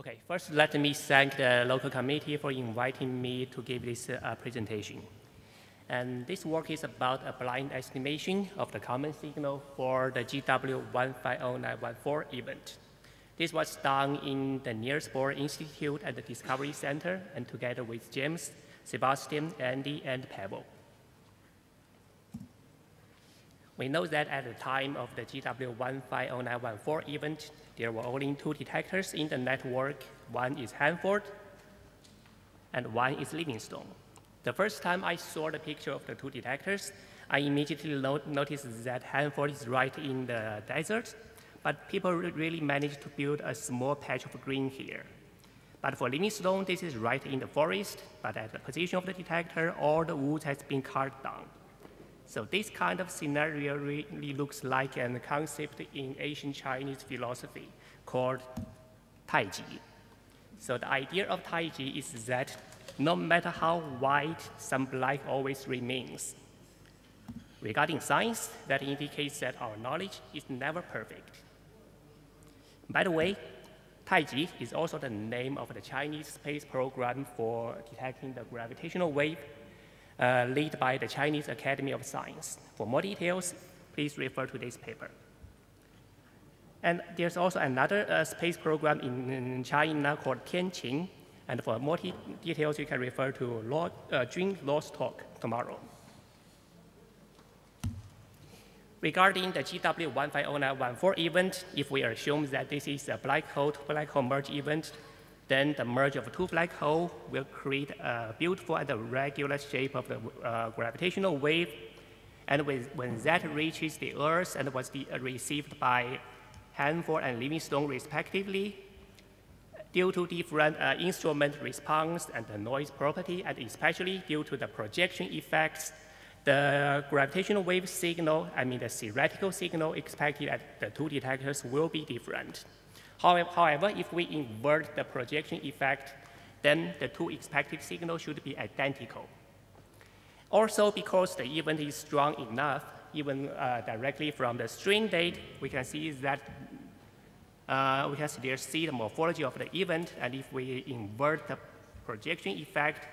Okay, first let me thank the local committee for inviting me to give this uh, presentation. And this work is about a blind estimation of the common signal for the GW150914 event. This was done in the Bohr Institute at the Discovery Center and together with James, Sebastian, Andy, and Pavel. We know that at the time of the GW150914 event, there were only two detectors in the network. One is Hanford, and one is Livingston. The first time I saw the picture of the two detectors, I immediately noticed that Hanford is right in the desert, but people really managed to build a small patch of green here. But for Livingston, this is right in the forest, but at the position of the detector, all the woods has been cut down. So this kind of scenario really looks like a concept in ancient Chinese philosophy called Taiji. So the idea of Taiji is that no matter how white, some black always remains. Regarding science, that indicates that our knowledge is never perfect. By the way, Taiji is also the name of the Chinese space program for detecting the gravitational wave uh, led by the Chinese Academy of Science. For more details, please refer to this paper. And there's also another uh, space program in, in, China called TianQin. And for more details, you can refer to Lord, uh, Jun Luo's talk tomorrow. Regarding the GW150914 event, if we assume that this is a black hole black hole merge event, then the merge of two black holes will create a beautiful and regular shape of the uh, gravitational wave. And with, when that reaches the Earth and was received by Hanford and Livingston respectively, due to different uh, instrument response and the noise property, and especially due to the projection effects, the gravitational wave signal, I mean the theoretical signal expected at the two detectors will be different. However, if we invert the projection effect, then the two expected signals should be identical. Also, because the event is strong enough, even uh, directly from the strain date, we can see that uh, we can still see the morphology of the event, and if we invert the projection effect,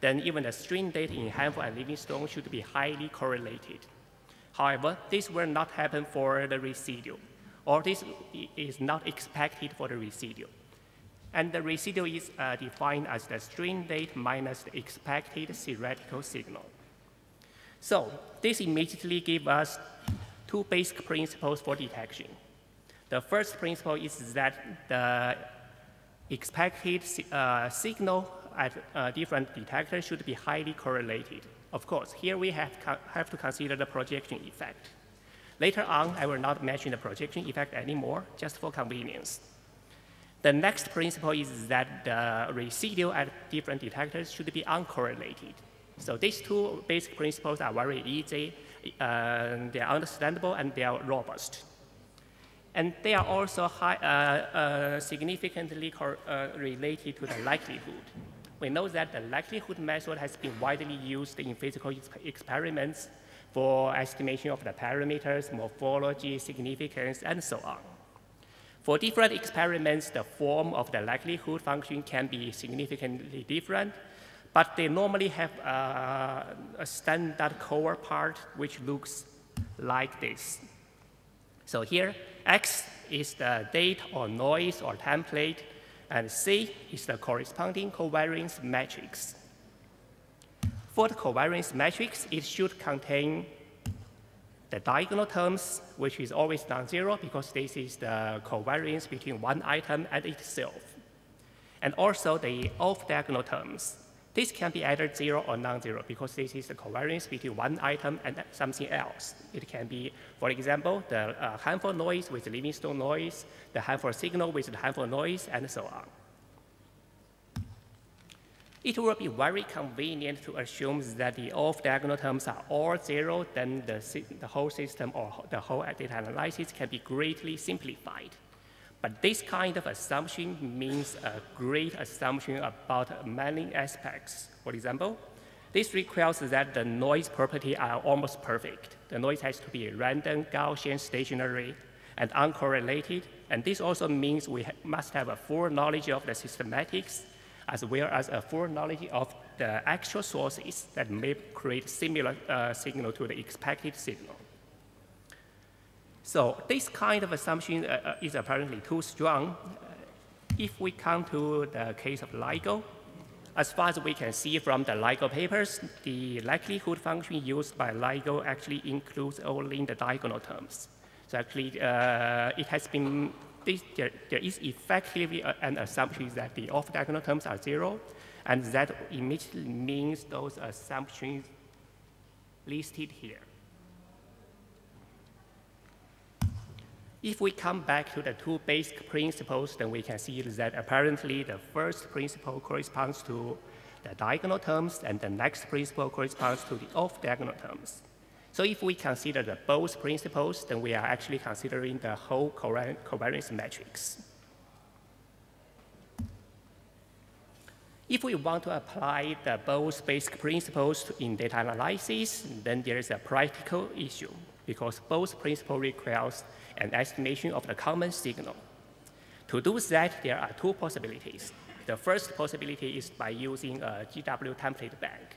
then even the strain date in Hanford and Livingston should be highly correlated. However, this will not happen for the residual or this is not expected for the residual. And the residual is uh, defined as the strain date minus the expected theoretical signal. So this immediately gives us two basic principles for detection. The first principle is that the expected uh, signal at uh, different detectors should be highly correlated. Of course, here we have, have to consider the projection effect. Later on, I will not mention the projection effect anymore, just for convenience. The next principle is that the residual at different detectors should be uncorrelated. So these two basic principles are very easy, uh, they are understandable, and they are robust. And they are also high, uh, uh, significantly uh, related to the likelihood. We know that the likelihood method has been widely used in physical experiments for estimation of the parameters, morphology, significance, and so on. For different experiments, the form of the likelihood function can be significantly different, but they normally have uh, a standard core part which looks like this. So here, X is the date or noise or template, and C is the corresponding covariance matrix. For the covariance matrix, it should contain the diagonal terms, which is always non-zero because this is the covariance between one item and itself. And also the off-diagonal terms. This can be either zero or non-zero because this is the covariance between one item and something else. It can be, for example, the uh, Hanford noise with the Livingston noise, the Hanford signal with the Hanford noise, and so on. It will be very convenient to assume that the off-diagonal terms are all zero, then the, the whole system or the whole data analysis can be greatly simplified. But this kind of assumption means a great assumption about many aspects. For example, this requires that the noise property are almost perfect. The noise has to be random, Gaussian, stationary, and uncorrelated, And this also means we ha must have a full knowledge of the systematics as well as a full knowledge of the actual sources that may create similar uh, signal to the expected signal. So this kind of assumption uh, uh is apparently too strong. Uh, if we come to the case of LIGO, as far as we can see from the LIGO papers, the likelihood function used by LIGO actually includes only the diagonal terms. So actually, uh, it has been this, there, there is effectively a, an assumption that the off-diagonal terms are zero, and that immediately means those assumptions listed here. If we come back to the two basic principles, then we can see that apparently the first principle corresponds to the diagonal terms, and the next principle corresponds to the off-diagonal terms. So if we consider the both principles, then we are actually considering the whole covariance matrix. If we want to apply the both basic principles in data analysis, then there is a practical issue because both principles requires an estimation of the common signal. To do that, there are two possibilities. The first possibility is by using a GW template bank.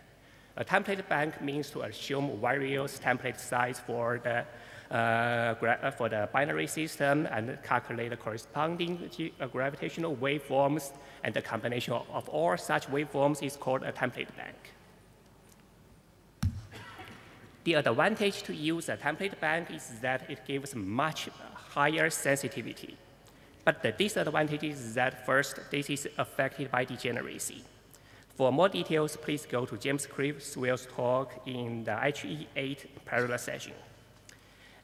A template bank means to assume various template size for the, uh, uh, for the binary system and calculate the corresponding uh, gravitational waveforms, and the combination of all such waveforms is called a template bank. The advantage to use a template bank is that it gives much higher sensitivity. But the disadvantage is that first, this is affected by degeneracy. For more details, please go to James Creswell's talk in the HE8 parallel session.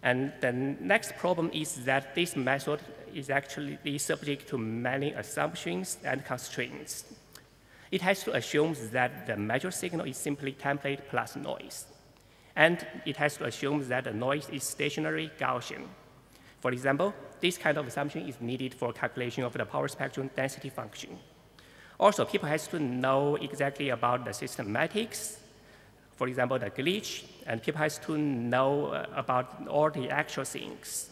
And the next problem is that this method is actually subject to many assumptions and constraints. It has to assume that the measured signal is simply template plus noise. And it has to assume that the noise is stationary Gaussian. For example, this kind of assumption is needed for calculation of the power spectrum density function. Also, people have to know exactly about the systematics, for example, the glitch, and people have to know uh, about all the actual things.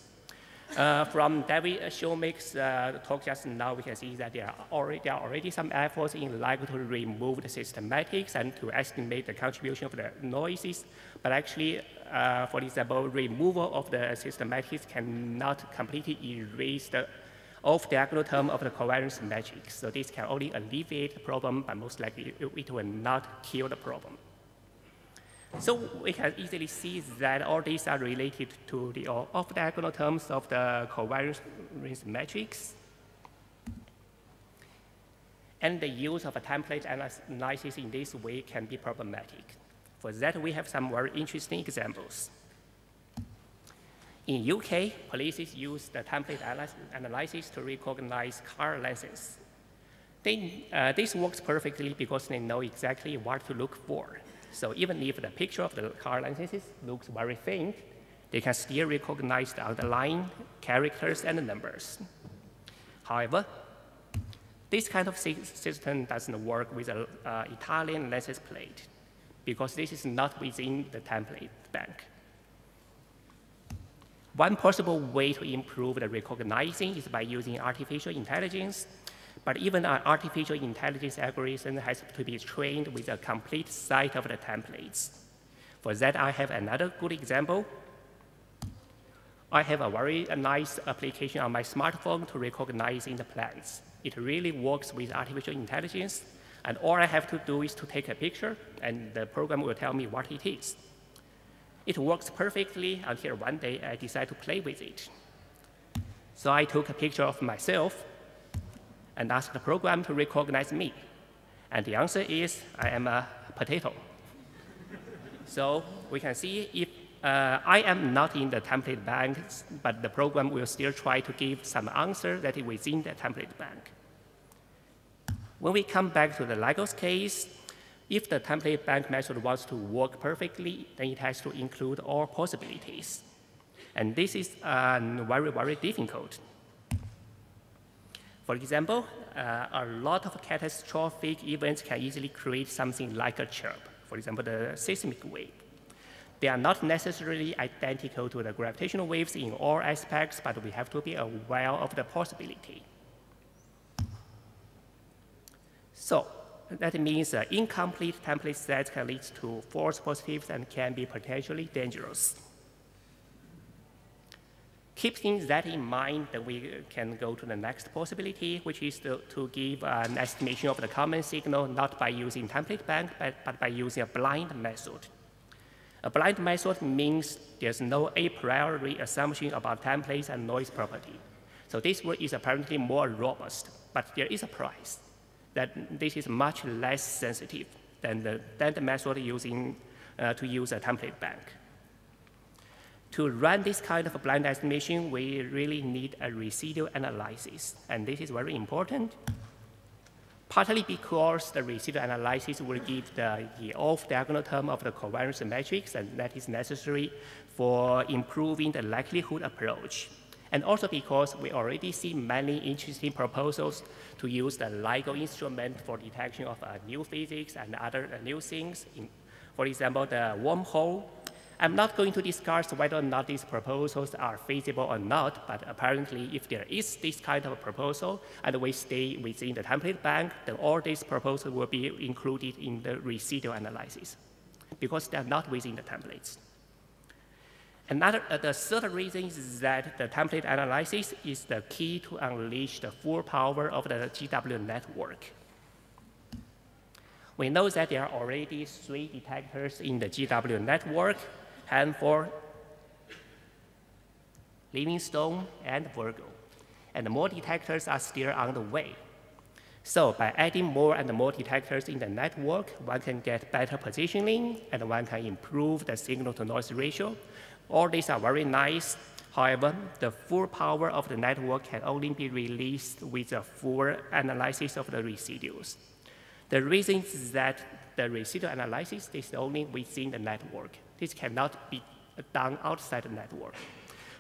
Uh, from David Shoemaker's uh, talk just now, we can see that there are, already, there are already some efforts in LIGO to remove the systematics and to estimate the contribution of the noises. But actually, uh, for example, removal of the systematics cannot completely erase the of diagonal term of the covariance matrix. So this can only alleviate the problem, but most likely it will not kill the problem. So we can easily see that all these are related to the uh, off-diagonal terms of the covariance matrix. And the use of a template analysis in this way can be problematic. For that, we have some very interesting examples. In UK, police use the template analysis to recognize car license. They, uh, this works perfectly because they know exactly what to look for. So even if the picture of the car licenses looks very faint, they can still recognize the underlying characters and numbers. However, this kind of system doesn't work with an uh, Italian license plate because this is not within the template bank. One possible way to improve the recognizing is by using artificial intelligence, but even an artificial intelligence algorithm has to be trained with a complete set of the templates. For that, I have another good example. I have a very nice application on my smartphone to recognizing the plants. It really works with artificial intelligence, and all I have to do is to take a picture, and the program will tell me what it is. It works perfectly until one day I decided to play with it. So I took a picture of myself and asked the program to recognize me. And the answer is I am a potato. so we can see if uh, I am not in the template bank, but the program will still try to give some answer that is within the template bank. When we come back to the LIGO's case, if the template bank method wants to work perfectly, then it has to include all possibilities. And this is uh, very, very difficult. For example, uh, a lot of catastrophic events can easily create something like a chirp, for example, the seismic wave. They are not necessarily identical to the gravitational waves in all aspects, but we have to be aware of the possibility. So that means uh, incomplete template sets can lead to false positives and can be potentially dangerous. Keeping that in mind, we can go to the next possibility, which is to, to give an estimation of the common signal not by using template bank, but, but by using a blind method. A blind method means there's no a priori assumption about templates and noise property. So this one is apparently more robust, but there is a price that this is much less sensitive than the, than the method using uh, to use a template bank. To run this kind of a blind estimation, we really need a residual analysis, and this is very important, partly because the residual analysis will give the, the off-diagonal term of the covariance matrix, and that is necessary for improving the likelihood approach. And also because we already see many interesting proposals to use the LIGO instrument for detection of uh, new physics and other uh, new things. In, for example, the wormhole. I'm not going to discuss whether or not these proposals are feasible or not, but apparently if there is this kind of proposal and we stay within the template bank, then all these proposals will be included in the residual analysis because they're not within the templates. Another, uh, the third reason is that the template analysis is the key to unleash the full power of the GW network. We know that there are already three detectors in the GW network, Hanford, Livingston, and Virgo. And more detectors are still on the way. So by adding more and more detectors in the network, one can get better positioning, and one can improve the signal-to-noise ratio, all these are very nice. However, the full power of the network can only be released with a full analysis of the residuals. The reason is that the residual analysis is only within the network. This cannot be done outside the network.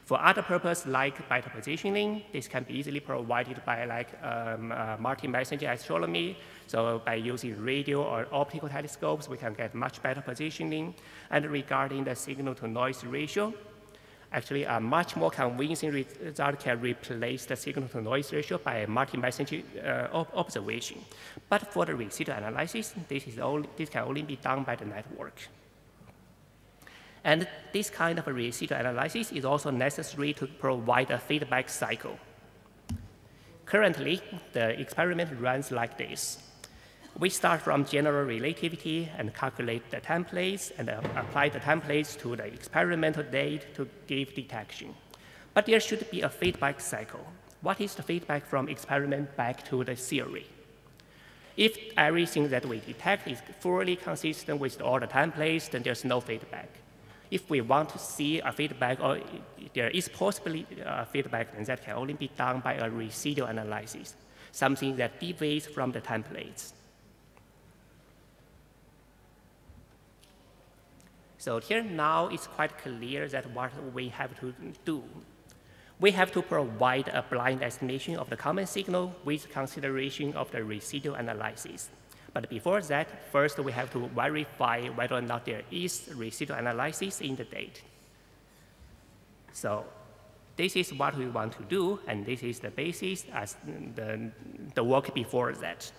For other purposes like better positioning, this can be easily provided by like um, uh, multi-messenger astronomy. So by using radio or optical telescopes, we can get much better positioning. And regarding the signal-to-noise ratio, actually a much more convincing result can replace the signal-to-noise ratio by multi-messenger uh, observation. But for the residual analysis, this, is only, this can only be done by the network. And this kind of a residual analysis is also necessary to provide a feedback cycle. Currently, the experiment runs like this. We start from general relativity and calculate the templates and uh, apply the templates to the experimental date to give detection. But there should be a feedback cycle. What is the feedback from experiment back to the theory? If everything that we detect is fully consistent with all the templates, then there's no feedback. If we want to see a feedback or there is possibly a feedback, then that can only be done by a residual analysis, something that deviates from the templates. So here now it's quite clear that what we have to do. We have to provide a blind estimation of the common signal with consideration of the residual analysis. But before that, first we have to verify whether or not there is residual analysis in the data. So this is what we want to do, and this is the basis as the, the work before that.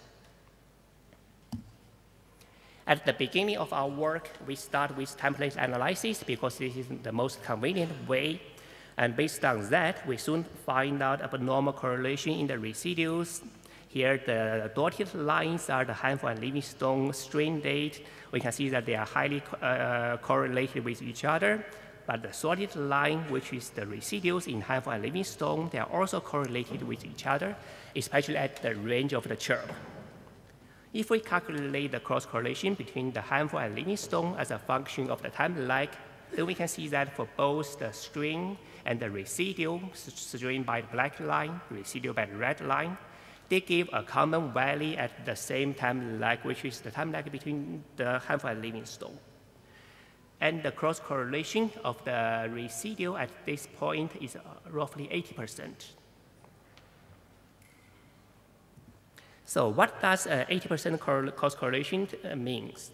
At the beginning of our work, we start with template analysis because this is the most convenient way. And based on that, we soon find out abnormal correlation in the residuals here, the dotted lines are the Hanford and Livingston strain date. We can see that they are highly uh, correlated with each other. But the solid line, which is the residuals in Hanford and Livingston, they are also correlated with each other, especially at the range of the chirp. If we calculate the cross correlation between the Hanford and Livingston as a function of the time lag, then we can see that for both the strain and the residual, strain by the black line, residual by the red line, they give a common value at the same time lag, which is the time lag between the Hanford and Livingston. And the cross correlation of the residual at this point is roughly 80%. So what does 80% cross correlation uh, means?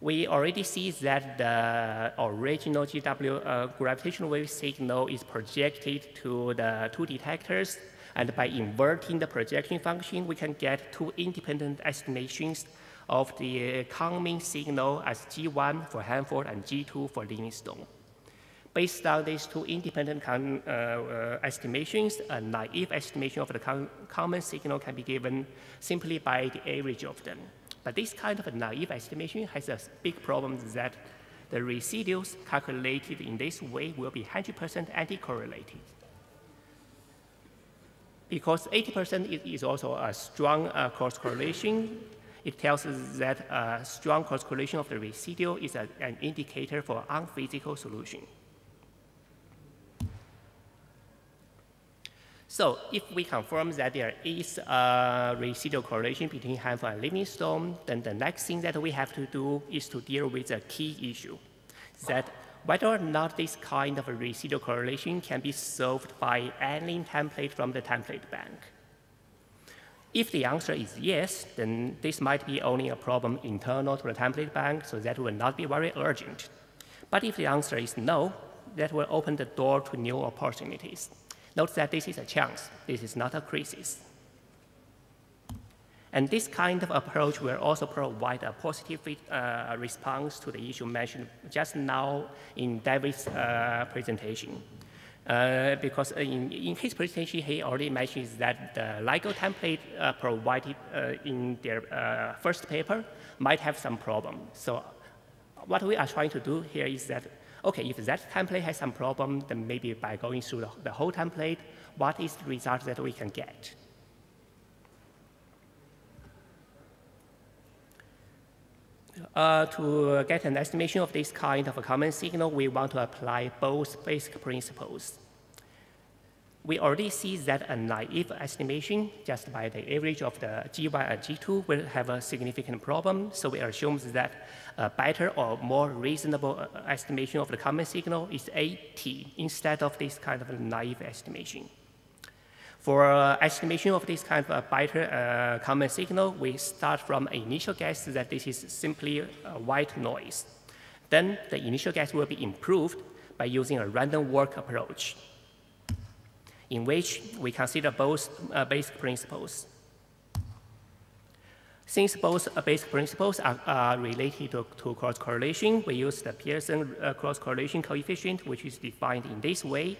we already see that the original GW uh, gravitational wave signal is projected to the two detectors, and by inverting the projection function, we can get two independent estimations of the coming signal as G1 for Hanford and G2 for Livingston. Based on these two independent uh, uh, estimations, a naive estimation of the com common signal can be given simply by the average of them. But this kind of a naive estimation has a big problem that the residuals calculated in this way will be 100% anti-correlated. Because 80% is also a strong uh, cross correlation, it tells us that a strong cross correlation of the residual is a, an indicator for unphysical solution. So if we confirm that there is a residual correlation between Hanford and Livingston, then the next thing that we have to do is to deal with a key issue, that whether or not this kind of a residual correlation can be solved by any template from the template bank. If the answer is yes, then this might be only a problem internal to the template bank, so that will not be very urgent. But if the answer is no, that will open the door to new opportunities. Note that this is a chance. This is not a crisis. And this kind of approach will also provide a positive uh, response to the issue mentioned just now in David's uh, presentation. Uh, because in, in, his presentation, he already mentions that the LIGO template uh, provided uh, in their uh, first paper might have some problem. So what we are trying to do here is that okay, if that template has some problem, then maybe by going through the, the whole template, what is the result that we can get? Uh, to get an estimation of this kind of a common signal, we want to apply both basic principles. We already see that a naive estimation, just by the average of the G1 and G2, will have a significant problem, so we assume that a better or more reasonable uh, estimation of the common signal is AT instead of this kind of naive estimation. For uh, estimation of this kind of a better uh, common signal, we start from an initial guess that this is simply white noise. Then the initial guess will be improved by using a random walk approach, in which we consider both uh, basic principles. Since both basic principles are, related to, to cross-correlation, we use the Pearson uh, cross-correlation coefficient, which is defined in this way.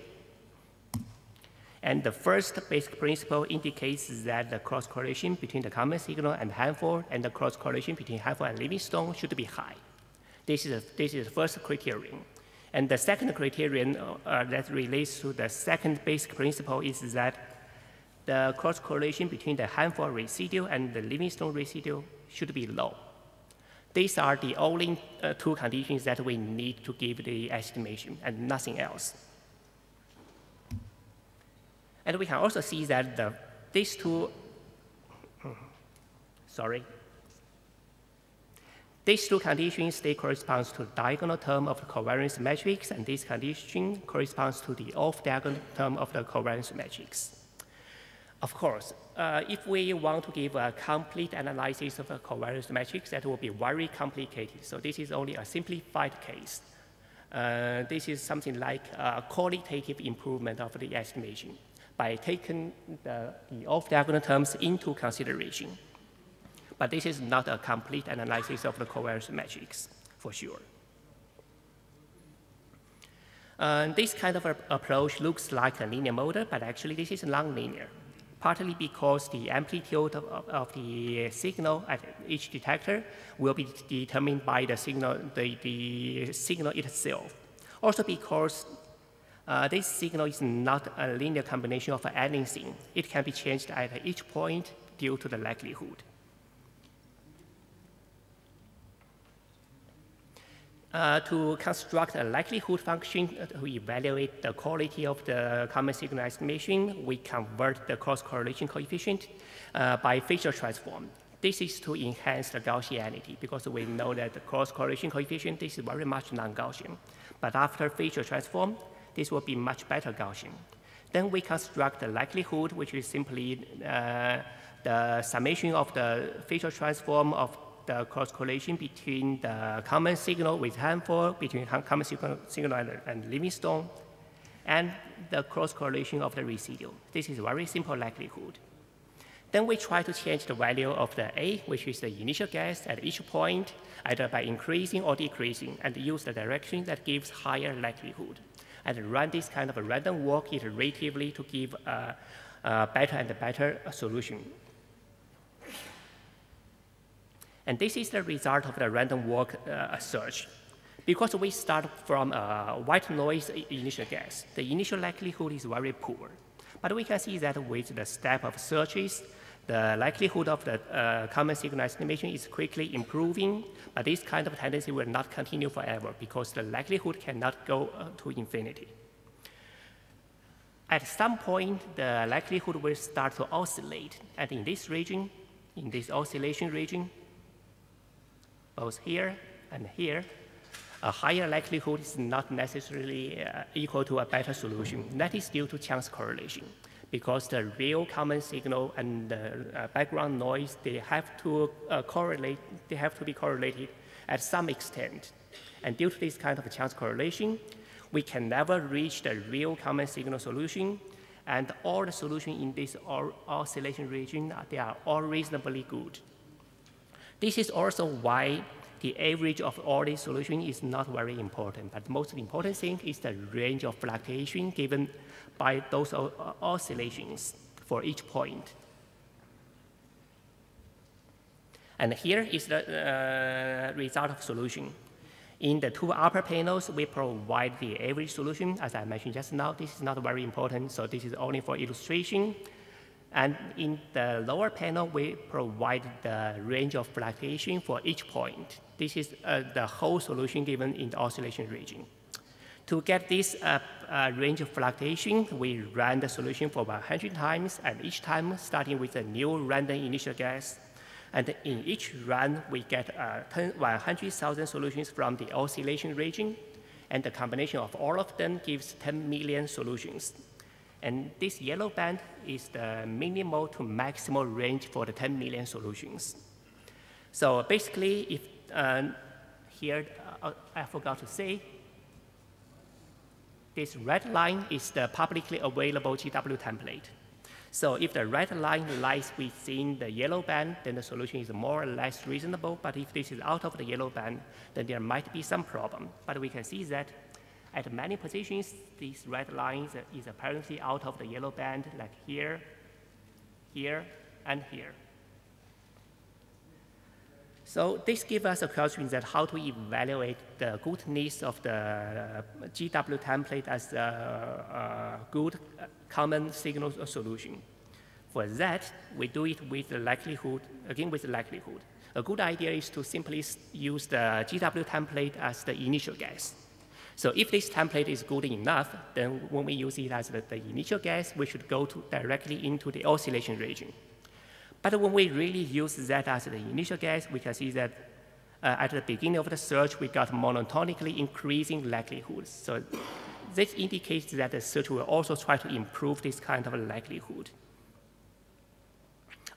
And the first basic principle indicates that the cross-correlation between the common signal and Hanford and the cross-correlation between Hanford and Livingston should be high. This is, a, this is the first criterion. And the second criterion uh, that relates to the second basic principle is that the cross correlation between the Hanford residual and the Livingston residual should be low. These are the only uh, two conditions that we need to give the estimation and nothing else. And we can also see that the, these two, sorry, these two conditions, they correspond to the diagonal term of the covariance matrix, and this condition corresponds to the off-diagonal term of the covariance matrix. Of course, uh, if we want to give a complete analysis of a covariance matrix, that will be very complicated. So this is only a simplified case. Uh, this is something like a qualitative improvement of the estimation by taking the, the off-diagonal terms into consideration. But this is not a complete analysis of the covariance matrix, for sure. Uh, this kind of approach looks like a linear model, but actually this is nonlinear partly because the amplitude of, of, the signal at each detector will be determined by the signal, the, the signal itself. Also because uh, this signal is not a linear combination of anything. It can be changed at each point due to the likelihood. Uh, to construct a likelihood function to evaluate the quality of the common signal estimation, we convert the cross-correlation coefficient uh, by Fisher transform. This is to enhance the Gaussianity because we know that the cross-correlation coefficient is very much non-Gaussian. But after Fisher transform, this will be much better Gaussian. Then we construct the likelihood, which is simply uh, the summation of the Fisher transform of the cross correlation between the common signal with Hanford, between common signal, signal and, and Livingston, and the cross correlation of the residual. This is very simple likelihood. Then we try to change the value of the A, which is the initial gas at each point, either by increasing or decreasing, and use the direction that gives higher likelihood. And run this kind of a random walk iteratively to give a, a better and better solution. And this is the result of the random walk uh, search. Because we start from a white noise initial guess, the initial likelihood is very poor. But we can see that with the step of searches, the likelihood of the uh, common signal estimation is quickly improving, but this kind of tendency will not continue forever because the likelihood cannot go uh, to infinity. At some point, the likelihood will start to oscillate, and in this region, in this oscillation region, both here and here, a higher likelihood is not necessarily uh, equal to a better solution. That is due to chance correlation because the real common signal and the uh, background noise, they have to uh, correlate, they have to be correlated at some extent. And due to this kind of chance correlation, we can never reach the real common signal solution, and all the solutions in this oscillation region, they are all reasonably good. This is also why the average of all these solutions is not very important, but the most important thing is the range of fluctuation given by those oscillations for each point. And here is the uh, result of solution. In the two upper panels, we provide the average solution. As I mentioned just now, this is not very important, so this is only for illustration. And in the lower panel, we provide the range of fluctuation for each point. This is uh, the whole solution given in the oscillation region. To get this uh, uh, range of fluctuation, we ran the solution for about 100 times, and each time starting with a new random initial guess. And in each run, we get uh, 100,000 solutions from the oscillation region, and the combination of all of them gives 10 million solutions. And this yellow band is the minimal to maximal range for the 10 million solutions. So basically, if uh, here, uh, I forgot to say, this red line is the publicly available GW template. So if the red line lies within the yellow band, then the solution is more or less reasonable. But if this is out of the yellow band, then there might be some problem. But we can see that at many positions, this red line is apparently out of the yellow band, like here, here, and here. So this gives us a question that how to evaluate the goodness of the uh, GW template as a, a good uh, common signal solution. For that, we do it with the likelihood, again with the likelihood. A good idea is to simply use the GW template as the initial guess. So if this template is good enough, then when we use it as the, the initial guess, we should go to directly into the oscillation region. But when we really use that as the initial guess, we can see that uh, at the beginning of the search, we got monotonically increasing likelihoods. So this indicates that the search will also try to improve this kind of likelihood.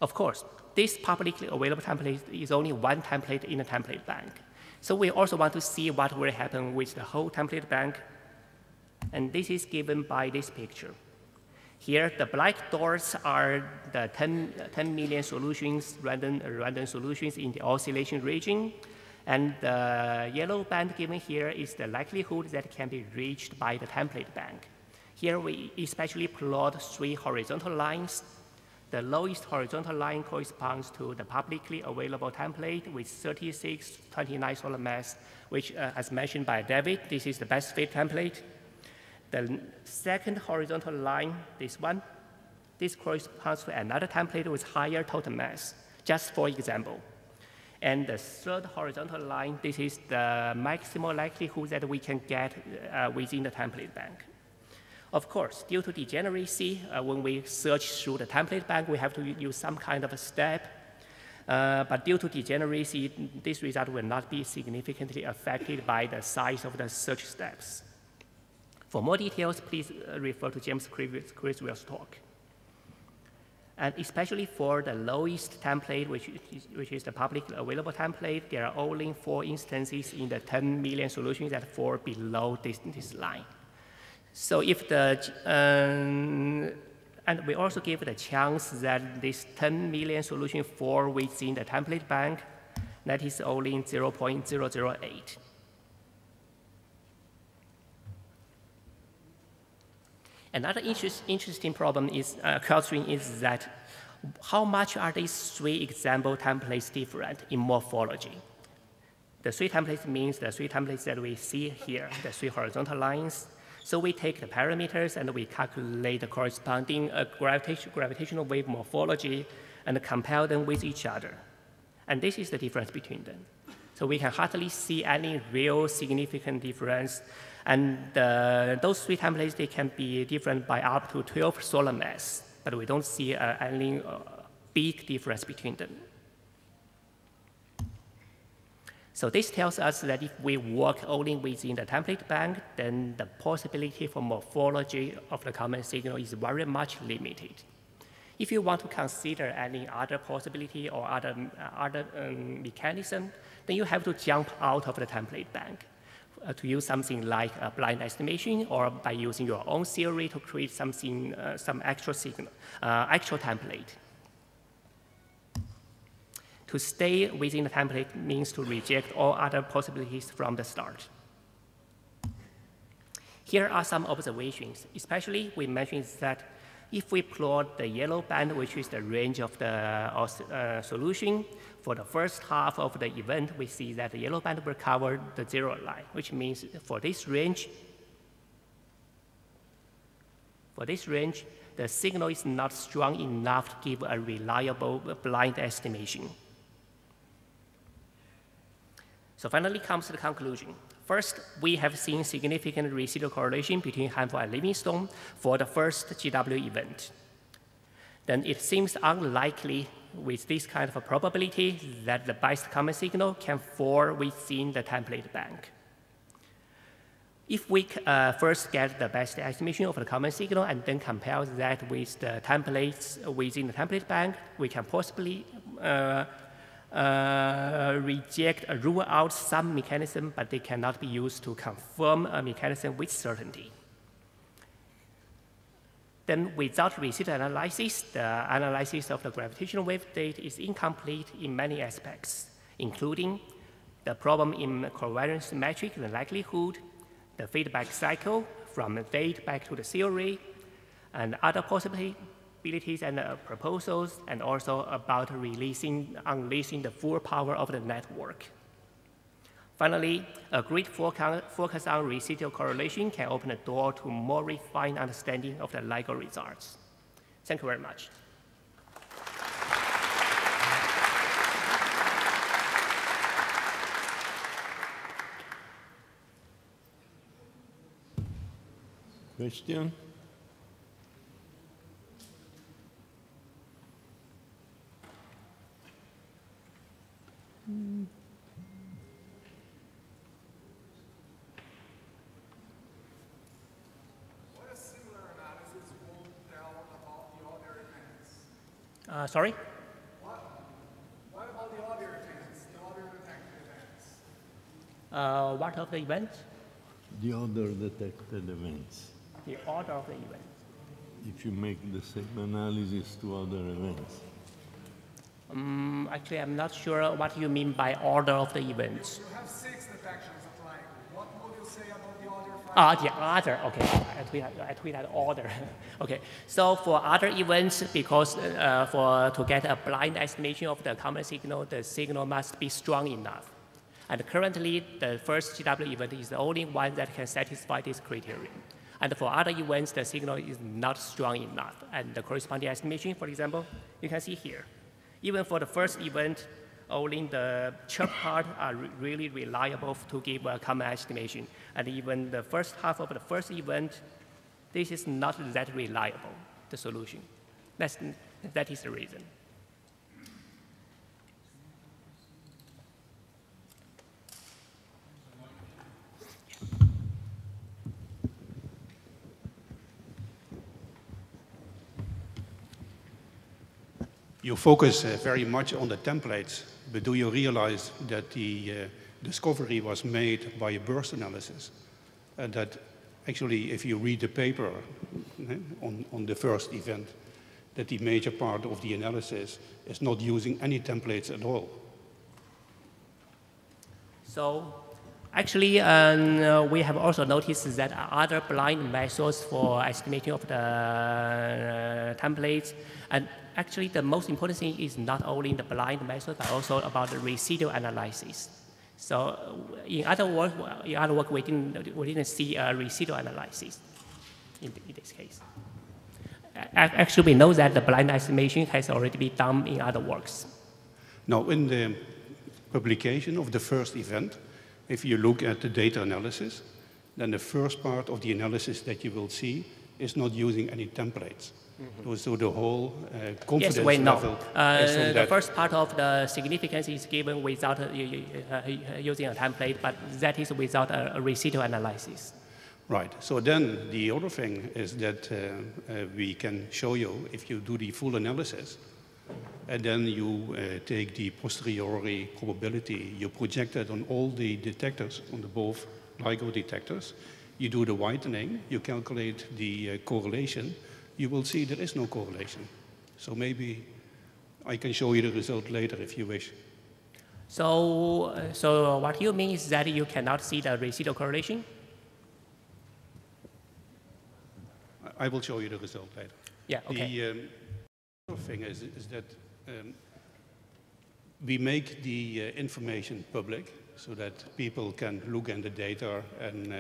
Of course, this publicly available template is only one template in the template bank. So we also want to see what will happen with the whole template bank. And this is given by this picture. Here, the black dots are the 10, 10 million solutions, random, random solutions in the oscillation region. And the yellow band given here is the likelihood that can be reached by the template bank. Here we especially plot three horizontal lines. The lowest horizontal line corresponds to the publicly available template with 36, 29 solar mass, which, uh, as mentioned by David, this is the best fit template. The second horizontal line, this one, this corresponds to another template with higher total mass, just for example. And the third horizontal line, this is the maximal likelihood that we can get uh, within the template bank. Of course, due to degeneracy, uh, when we search through the template bank, we have to use some kind of a step. Uh, but due to degeneracy, this result will not be significantly affected by the size of the search steps. For more details, please uh, refer to James Creswell's talk. And especially for the lowest template, which is, which is the public available template, there are only four instances in the 10 million solutions that fall below this, this line. So if the, um, and we also give the chance that this 10 million solution fall within the template bank, that is only 0.008. Another interest, interesting problem is uh, clustering is that how much are these three example templates different in morphology? The three templates means the three templates that we see here, the three horizontal lines. So we take the parameters and we calculate the corresponding uh, gravitation, gravitational wave morphology and compare them with each other. And this is the difference between them. So we can hardly see any real significant difference and uh, those three templates, they can be different by up to 12 solar mass, but we don't see uh, any uh, big difference between them. So this tells us that if we work only within the template bank, then the possibility for morphology of the common signal is very much limited. If you want to consider any other possibility or other, uh, other um, mechanism, then you have to jump out of the template bank uh, to use something like a blind estimation or by using your own theory to create something, uh, some actual signal, uh, actual template. To stay within the template means to reject all other possibilities from the start. Here are some observations, especially we mentioned that if we plot the yellow band, which is the range of the uh, solution, for the first half of the event, we see that the yellow band will cover the zero line, which means for this range, for this range, the signal is not strong enough to give a reliable blind estimation. So finally comes to the conclusion. First, we have seen significant residual correlation between Hanford and Livingston for the first GW event. Then it seems unlikely with this kind of a probability that the biased common signal can fall within the template bank. If we uh, first get the best estimation of the common signal and then compare that with the templates within the template bank, we can possibly uh, uh, reject or rule out some mechanism, but they cannot be used to confirm a mechanism with certainty. Then without residual analysis, the analysis of the gravitational wave data is incomplete in many aspects, including the problem in covariance metric, the likelihood, the feedback cycle from the date back to the theory, and other possibilities abilities and uh, proposals, and also about releasing, unleashing the full power of the network. Finally, a great focus on residual correlation can open the door to more refined understanding of the LIGO results. Thank you very much. Question? Uh, sorry? What, what about the other events, the other detected events? Uh, what of the events? The other detected events. The order of the events. If you make the same analysis to other events. Um, actually, I'm not sure what you mean by order of the events. You have six detections of light. What would you say about Ah, the other, okay, I tweet, I order. okay, so for other events, because uh, for to get a blind estimation of the common signal, the signal must be strong enough. And currently, the first GW event is the only one that can satisfy this criterion. And for other events, the signal is not strong enough. And the corresponding estimation, for example, you can see here. Even for the first event, only the chirp part are re really reliable to give a common estimation. And even the first half of the first event, this is not that reliable, the solution. That's, that is the reason. you focus uh, very much on the templates, but do you realize that the uh, discovery was made by a burst analysis? And that actually, if you read the paper eh, on, on the first event, that the major part of the analysis is not using any templates at all. So actually, um, we have also noticed that other blind methods for estimating of the uh, templates, and actually the most important thing is not only the blind method, but also about the residual analysis. So in other work, in other work, we didn't, we didn't see a residual analysis in, in this case. Actually, we know that the blind estimation has already been done in other works. Now, in the publication of the first event, if you look at the data analysis, then the first part of the analysis that you will see is not using any templates. Mm -hmm. So the whole uh, confidence yes, wait, level no. uh, The first part of the significance is given without uh, uh using a template, but that is without a, a residual analysis. Right. So then the other thing is that uh, uh, we can show you if you do the full analysis, and then you uh, take the posteriori probability, you project it on all the detectors, on the both LIGO detectors, you do the whitening, you calculate the uh, correlation, you will see there is no correlation. So maybe I can show you the result later if you wish. So, uh, so what you mean is that you cannot see the residual correlation? I will show you the result later. Yeah, okay. The um, other thing is, is that um, we make the uh, information public so that people can look in the data and, uh,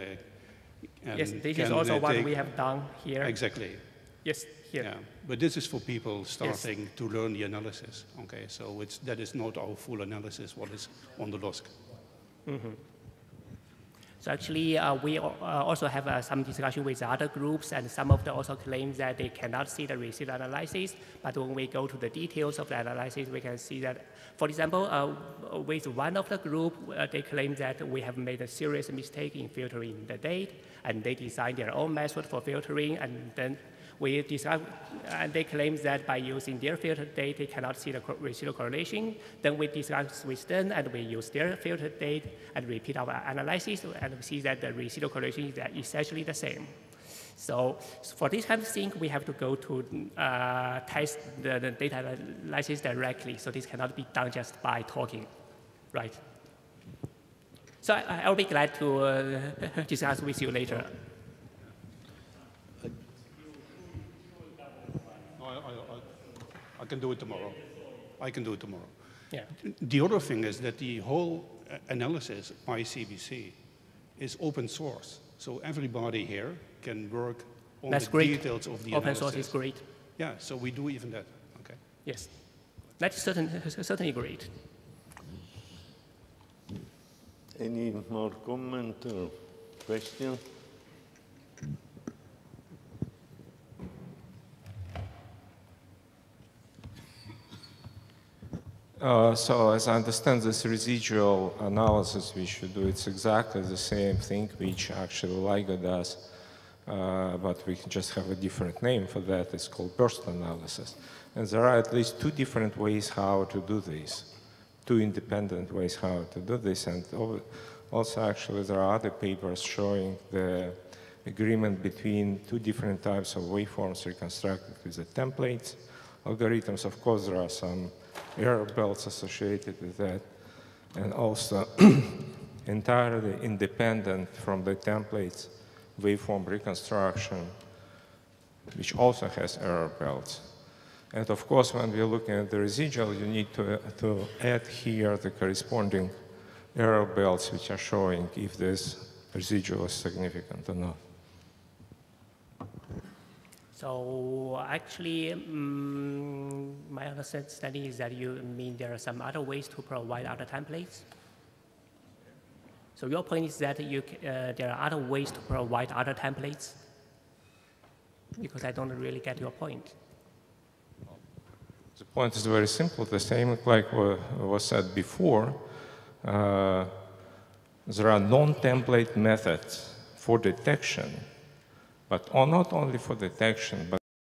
and yes, this is also uh, what we have done here. Exactly. Yes, here. Yeah, but this is for people starting yes. to learn the analysis. Okay, so it's, that is not our full analysis, what is on the LOSC. Mm -hmm. So actually, uh, we uh, also have uh, some discussion with other groups, and some of them also claim that they cannot see the receipt analysis. But when we go to the details of the analysis, we can see that, for example, uh, with one of the group, uh, they claim that we have made a serious mistake in filtering the date, and they designed their own method for filtering, and then we discuss, and they claim that by using their filtered data, they cannot see the residual correlation. Then we discuss with them, and we use their filtered data and repeat our analysis, and we see that the residual correlation is essentially the same. So for this kind of thing, we have to go to uh, test the, the, data analysis directly. So this cannot be done just by talking, right? So I, will be glad to uh, discuss with you later. I can do it tomorrow. I can do it tomorrow. Yeah. The other thing is that the whole uh, analysis by CBC is open source. So everybody here can work on That's the great. details of the open analysis. source is great. Yeah, so we do even that. Okay. Yes. That's certain, certainly great. Any more comment or question? Uh, so as I understand this residual analysis we should do, it's exactly the same thing which actually LIGO does, uh, but we can just have a different name for that. It's called burst analysis. And there are at least two different ways how to do this, two independent ways how to do this. And also actually there are other papers showing the agreement between two different types of waveforms reconstructed with the templates algorithms. Of course, there are some error belts associated with that, and also entirely independent from the templates waveform reconstruction, which also has error belts. And of course, when we're looking at the residual, you need to, to add here the corresponding error belts, which are showing if this residual is significant or not. So actually, um, my understanding is that you mean there are some other ways to provide other templates. So your point is that you, uh, there are other ways to provide other templates? Because I don't really get your point. The point is very simple, the same like was said before. Uh, there are non-template methods for detection but not only for detection, but